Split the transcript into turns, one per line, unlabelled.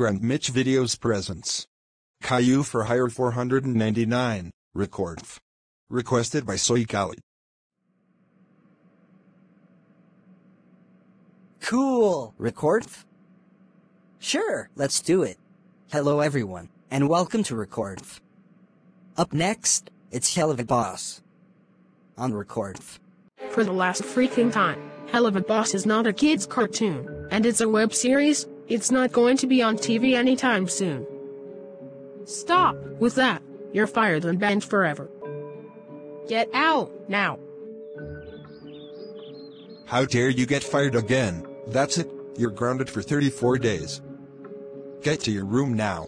GrantMitch Videos presents. Caillou for Hire 499, Record. Requested by Soy Kali.
Cool. Record? Sure, let's do it. Hello everyone, and welcome to Record. Up next, it's Helluva Boss. On Record.
For the last freaking time, Helluva Boss is not a kid's cartoon, and it's a web series, it's not going to be on TV anytime soon. Stop with that, you're fired and banned forever. Get out, now.
How dare you get fired again? That's it, you're grounded for 34 days. Get to your room now.